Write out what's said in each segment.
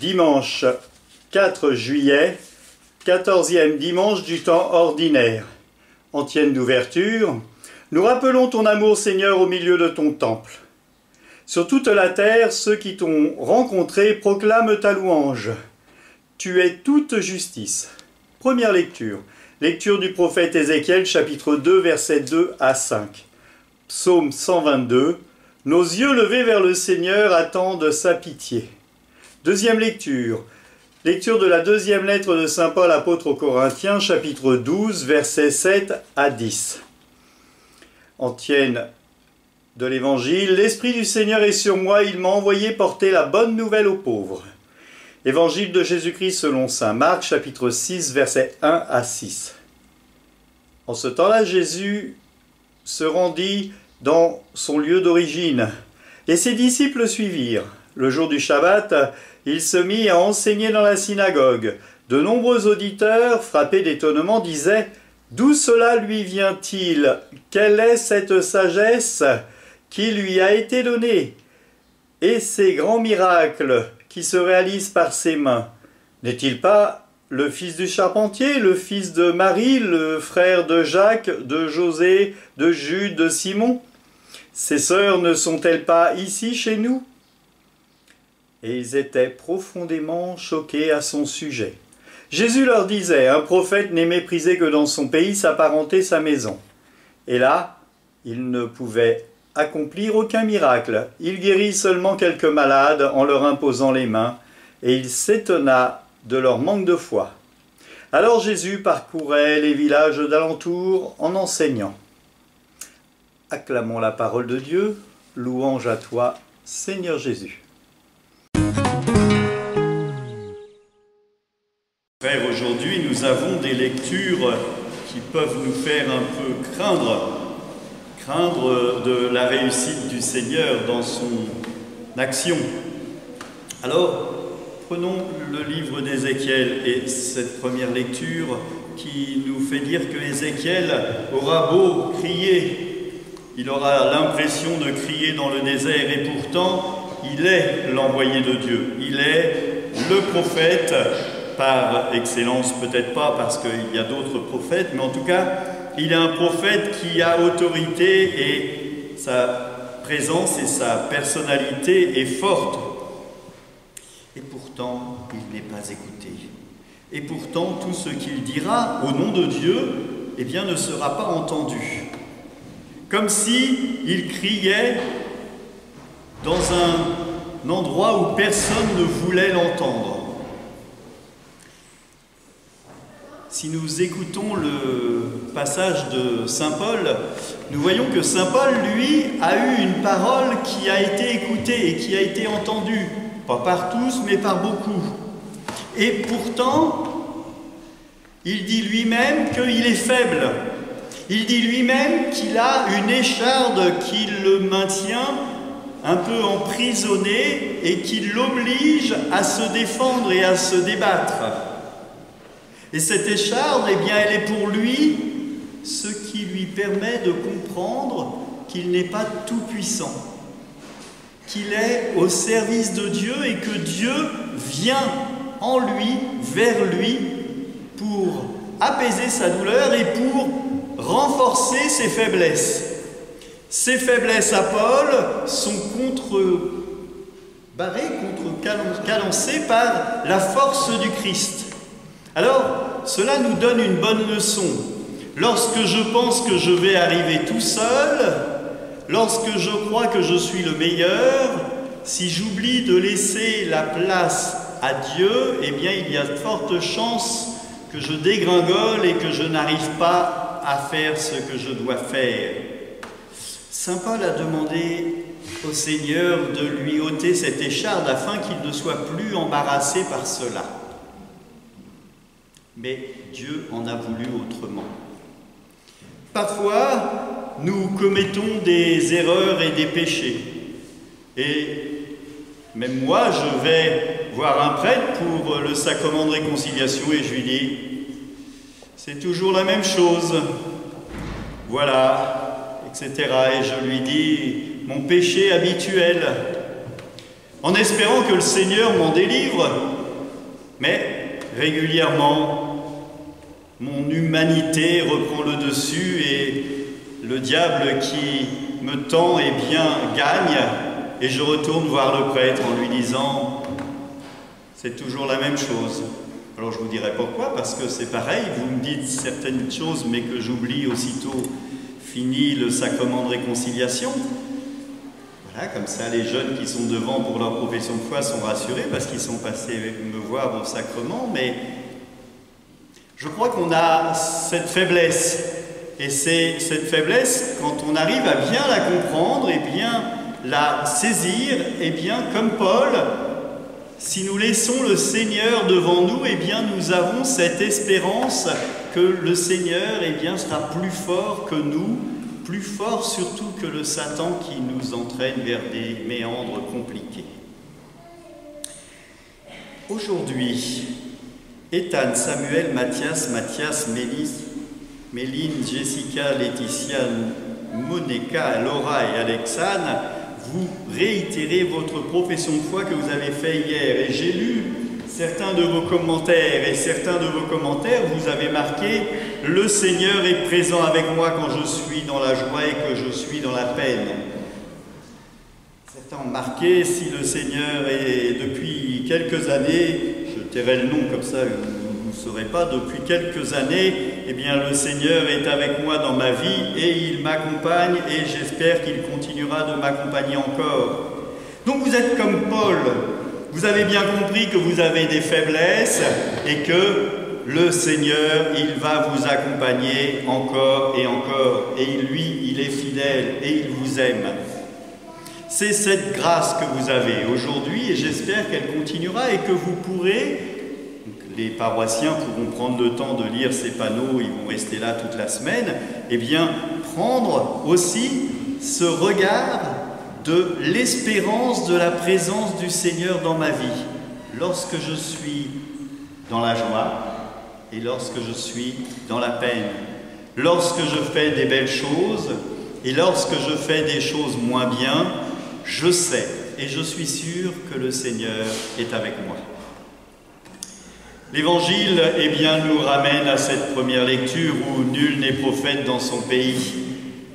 Dimanche 4 juillet, 14e dimanche du temps ordinaire. Antienne d'ouverture, nous rappelons ton amour Seigneur au milieu de ton temple. Sur toute la terre, ceux qui t'ont rencontré proclament ta louange. Tu es toute justice. Première lecture. Lecture du prophète Ézéchiel, chapitre 2, versets 2 à 5. Psaume 122. Nos yeux levés vers le Seigneur attendent sa pitié. Deuxième lecture. Lecture de la deuxième lettre de Saint Paul apôtre aux Corinthiens, chapitre 12, versets 7 à 10. Antienne de l'Évangile, l'Esprit du Seigneur est sur moi, il m'a envoyé porter la bonne nouvelle aux pauvres. Évangile de Jésus-Christ selon Saint Marc, chapitre 6, versets 1 à 6. En ce temps-là, Jésus se rendit dans son lieu d'origine, et ses disciples suivirent. Le jour du Shabbat, il se mit à enseigner dans la synagogue. De nombreux auditeurs, frappés d'étonnement, disaient D'où cela lui vient-il? Quelle est cette sagesse qui lui a été donnée? Et ces grands miracles qui se réalisent par ses mains N'est-il pas le fils du charpentier, le fils de Marie, le frère de Jacques, de José, de Jude, de Simon? Ses sœurs ne sont-elles pas ici chez nous? Et ils étaient profondément choqués à son sujet. Jésus leur disait, un prophète n'est méprisé que dans son pays, sa parenté, sa maison. Et là, il ne pouvait accomplir aucun miracle. Il guérit seulement quelques malades en leur imposant les mains, et il s'étonna de leur manque de foi. Alors Jésus parcourait les villages d'alentour en enseignant. Acclamons la parole de Dieu, louange à toi, Seigneur Jésus. Aujourd'hui nous avons des lectures qui peuvent nous faire un peu craindre, craindre de la réussite du Seigneur dans son action. Alors, prenons le livre d'Ézéchiel et cette première lecture qui nous fait dire que Ézéchiel aura beau crier, il aura l'impression de crier dans le désert et pourtant il est l'envoyé de Dieu, il est le prophète par excellence, peut-être pas parce qu'il y a d'autres prophètes, mais en tout cas, il est un prophète qui a autorité et sa présence et sa personnalité est forte. Et pourtant, il n'est pas écouté. Et pourtant, tout ce qu'il dira au nom de Dieu, eh bien, ne sera pas entendu. Comme si il criait dans un endroit où personne ne voulait l'entendre. Si nous écoutons le passage de Saint Paul, nous voyons que Saint Paul, lui, a eu une parole qui a été écoutée et qui a été entendue, pas par tous, mais par beaucoup. Et pourtant, il dit lui-même qu'il est faible. Il dit lui-même qu'il a une écharde qui le maintient un peu emprisonné et qui l'oblige à se défendre et à se débattre. Et cette écharde, eh bien, elle est pour lui ce qui lui permet de comprendre qu'il n'est pas tout puissant, qu'il est au service de Dieu et que Dieu vient en lui, vers lui, pour apaiser sa douleur et pour renforcer ses faiblesses. Ses faiblesses à Paul sont contre barrées, contre calancées par la force du Christ. Alors, cela nous donne une bonne leçon. Lorsque je pense que je vais arriver tout seul, lorsque je crois que je suis le meilleur, si j'oublie de laisser la place à Dieu, eh bien il y a de fortes chances que je dégringole et que je n'arrive pas à faire ce que je dois faire. Saint Paul a demandé au Seigneur de lui ôter cette écharde afin qu'il ne soit plus embarrassé par cela mais Dieu en a voulu autrement. Parfois, nous commettons des erreurs et des péchés. Et même moi, je vais voir un prêtre pour le sacrement de réconciliation et je lui dis, c'est toujours la même chose. Voilà, etc. Et je lui dis mon péché habituel, en espérant que le Seigneur m'en délivre, mais régulièrement, mon humanité reprend le dessus et le diable qui me tend et bien gagne, et je retourne voir le prêtre en lui disant, c'est toujours la même chose. Alors je vous dirai pourquoi, parce que c'est pareil, vous me dites certaines choses, mais que j'oublie aussitôt fini le sacrement de réconciliation. Voilà, comme ça les jeunes qui sont devant pour leur profession de foi sont rassurés parce qu'ils sont passés me voir au sacrement, mais je crois qu'on a cette faiblesse. Et c'est cette faiblesse, quand on arrive à bien la comprendre et bien la saisir, et bien comme Paul, si nous laissons le Seigneur devant nous, eh bien nous avons cette espérance que le Seigneur eh bien, sera plus fort que nous, plus fort surtout que le Satan qui nous entraîne vers des méandres compliqués. Aujourd'hui, Ethan, Samuel, Mathias, Mathias, Mélis, Méline, Jessica, Laetitia, Monica, Laura et Alexandre vous réitérez votre profession de foi que vous avez fait hier. Et j'ai lu certains de vos commentaires, et certains de vos commentaires, vous avez marqué Le Seigneur est présent avec moi quand je suis dans la joie et que je suis dans la peine. Certains ont marqué Si le Seigneur est depuis quelques années, tairai le nom comme ça, vous ne saurez pas, depuis quelques années, eh bien le Seigneur est avec moi dans ma vie et il m'accompagne et j'espère qu'il continuera de m'accompagner encore. Donc vous êtes comme Paul, vous avez bien compris que vous avez des faiblesses et que le Seigneur, il va vous accompagner encore et encore. Et lui, il est fidèle et il vous aime. C'est cette grâce que vous avez aujourd'hui et j'espère qu'elle continuera et que vous pourrez les paroissiens pourront prendre le temps de lire ces panneaux, ils vont rester là toute la semaine, eh bien, prendre aussi ce regard de l'espérance de la présence du Seigneur dans ma vie, lorsque je suis dans la joie et lorsque je suis dans la peine, lorsque je fais des belles choses et lorsque je fais des choses moins bien, je sais et je suis sûr que le Seigneur est avec moi. L'évangile, eh bien, nous ramène à cette première lecture où nul n'est prophète dans son pays.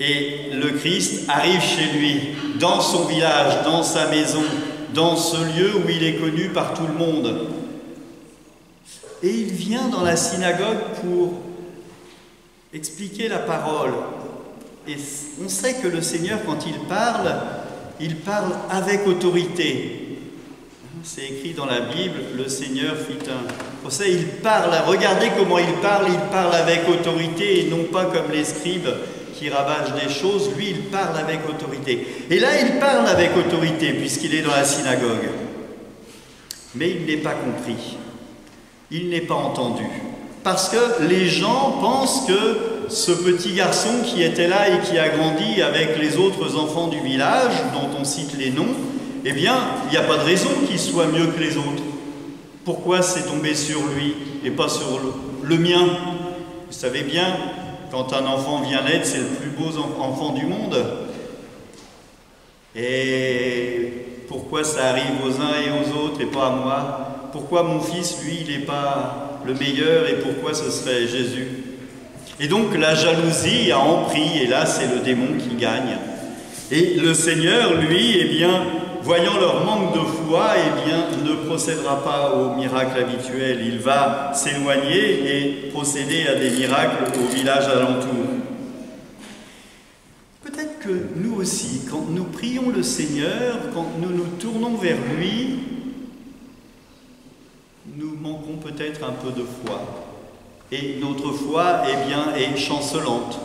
Et le Christ arrive chez lui, dans son village, dans sa maison, dans ce lieu où il est connu par tout le monde. Et il vient dans la synagogue pour expliquer la parole. Et on sait que le Seigneur, quand il parle, il parle avec autorité. C'est écrit dans la Bible, le Seigneur fit un procès, il parle, regardez comment il parle, il parle avec autorité et non pas comme les scribes qui ravagent des choses, lui il parle avec autorité. Et là il parle avec autorité puisqu'il est dans la synagogue. Mais il n'est pas compris, il n'est pas entendu. Parce que les gens pensent que ce petit garçon qui était là et qui a grandi avec les autres enfants du village, dont on cite les noms, eh bien, il n'y a pas de raison qu'il soit mieux que les autres. Pourquoi c'est tombé sur lui et pas sur le, mien? Vous savez bien, quand un enfant vient naître, c'est le plus beau enfant du monde. Et pourquoi ça arrive aux uns et aux autres et pas à moi? Pourquoi mon fils, lui, il n'est pas le meilleur et pourquoi ce serait Jésus? Et donc la jalousie a empris et là c'est le démon qui gagne. Et le Seigneur, lui, eh bien, voyant leur manque de foi, eh bien, ne procédera pas au miracle habituel. Il va s'éloigner et procéder à des miracles au village alentour. Peut-être que nous aussi, quand nous prions le Seigneur, quand nous nous tournons vers lui, nous manquons peut-être un peu de foi. Et notre foi, eh bien, est chancelante.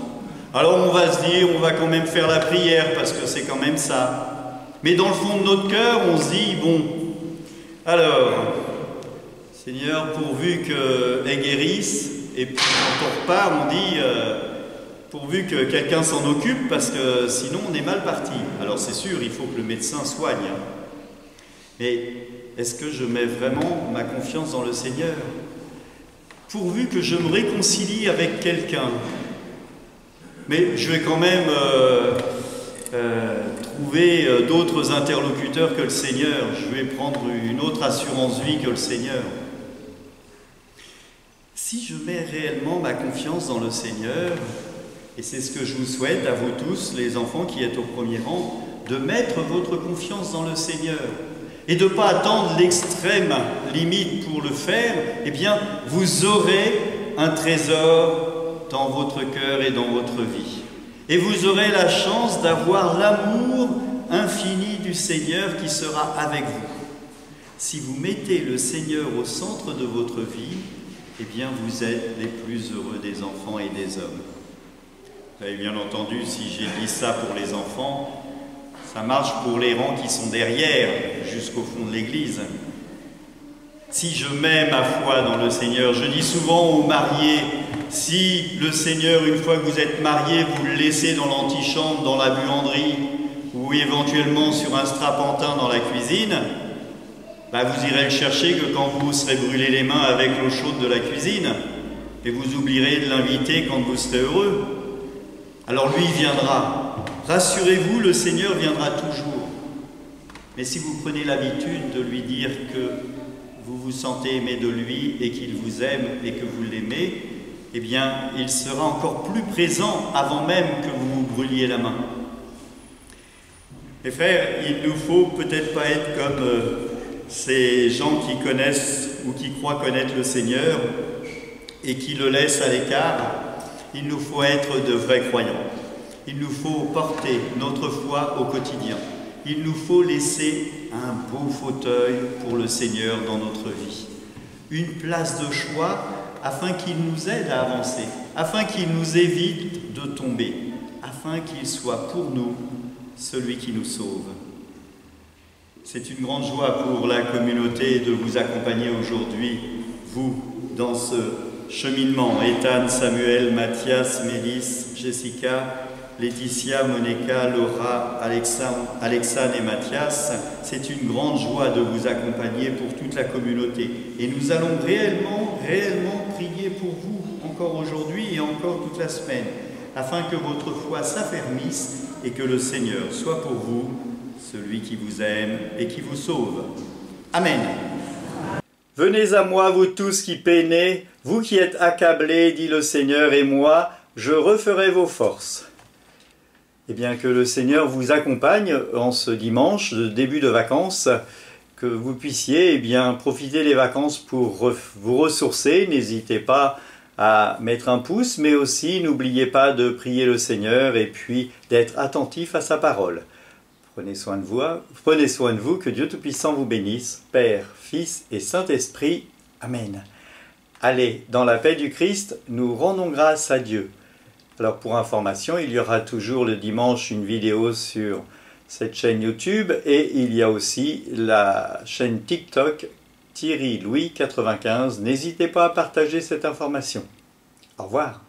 Alors on va se dire, on va quand même faire la prière parce que c'est quand même ça. Mais dans le fond de notre cœur, on se dit, bon, alors, Seigneur, pourvu qu'elle guérisse, et on repart, on dit, euh, pourvu que quelqu'un s'en occupe, parce que sinon on est mal parti. Alors c'est sûr, il faut que le médecin soigne. Mais est-ce que je mets vraiment ma confiance dans le Seigneur? Pourvu que je me réconcilie avec quelqu'un. Mais je vais quand même euh, euh, trouver euh, d'autres interlocuteurs que le Seigneur. Je vais prendre une autre assurance vie que le Seigneur. Si je mets réellement ma confiance dans le Seigneur, et c'est ce que je vous souhaite à vous tous, les enfants qui êtes au premier rang, de mettre votre confiance dans le Seigneur et de ne pas attendre l'extrême limite pour le faire, eh bien, vous aurez un trésor dans votre cœur et dans votre vie. Et vous aurez la chance d'avoir l'amour infini du Seigneur qui sera avec vous. Si vous mettez le Seigneur au centre de votre vie, eh bien, vous êtes les plus heureux des enfants et des hommes. Vous avez bien entendu, si j'ai dit ça pour les enfants, ça marche pour les rangs qui sont derrière, jusqu'au fond de l'Église. Si je mets ma foi dans le Seigneur, je dis souvent aux mariés, si le Seigneur, une fois que vous êtes mariés, vous le laissez dans l'antichambre, dans la buanderie, ou éventuellement sur un strapantin dans la cuisine, bah, vous irez le chercher que quand vous serez brûlé les mains avec l'eau chaude de la cuisine, et vous oublierez de l'inviter quand vous serez heureux. Alors lui viendra. Rassurez-vous, le Seigneur viendra toujours. Mais si vous prenez l'habitude de lui dire que vous vous sentez aimé de lui et qu'il vous aime et que vous l'aimez, eh bien, il sera encore plus présent avant même que vous vous brûliez la main. Mes frères, il nous faut peut-être pas être comme euh, ces gens qui connaissent ou qui croient connaître le Seigneur et qui le laissent à l'écart. Il nous faut être de vrais croyants. Il nous faut porter notre foi au quotidien. Il nous faut laisser un beau fauteuil pour le Seigneur dans notre vie. Une place de choix afin qu'il nous aide à avancer, afin qu'il nous évite de tomber, afin qu'il soit pour nous celui qui nous sauve. C'est une grande joie pour la communauté de vous accompagner aujourd'hui, vous, dans ce cheminement. Ethan, Samuel, Mathias, Mélis, Jessica, Laetitia, Monica, Laura, Alexandre, et Mathias. C'est une grande joie de vous accompagner pour toute la communauté. Et nous allons réellement, réellement prier pour vous encore aujourd'hui et encore toute la semaine, afin que votre foi s'affermisse et que le Seigneur soit pour vous celui qui vous aime et qui vous sauve. Amen. Venez à moi, vous tous qui peinez, vous qui êtes accablés, dit le Seigneur, et moi, je referai vos forces. Eh bien, que le Seigneur vous accompagne en ce dimanche de début de vacances, que vous puissiez eh profiter des vacances pour vous ressourcer. N'hésitez pas à mettre un pouce, mais aussi n'oubliez pas de prier le Seigneur et puis d'être attentif à sa parole. Prenez soin de vous, prenez soin de vous, que Dieu Tout-Puissant vous bénisse, Père, Fils et Saint-Esprit. Amen. Allez, dans la paix du Christ, nous rendons grâce à Dieu. Alors pour information, il y aura toujours le dimanche une vidéo sur cette chaîne YouTube et il y a aussi la chaîne TikTok Thierry Louis 95. N'hésitez pas à partager cette information. Au revoir.